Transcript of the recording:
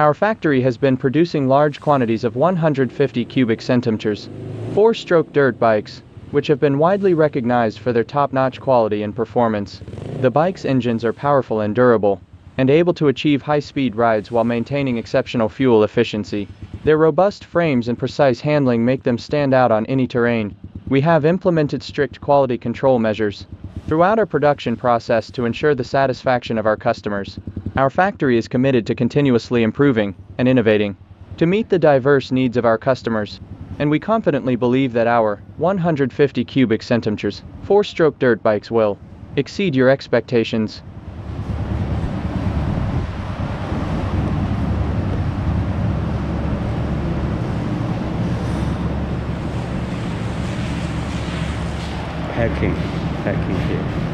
Our factory has been producing large quantities of 150 cubic centimeters, four-stroke dirt bikes, which have been widely recognized for their top-notch quality and performance. The bike's engines are powerful and durable, and able to achieve high-speed rides while maintaining exceptional fuel efficiency. Their robust frames and precise handling make them stand out on any terrain. We have implemented strict quality control measures throughout our production process to ensure the satisfaction of our customers. Our factory is committed to continuously improving and innovating to meet the diverse needs of our customers. And we confidently believe that our 150 cubic centimeters, four-stroke dirt bikes will exceed your expectations. packing packing here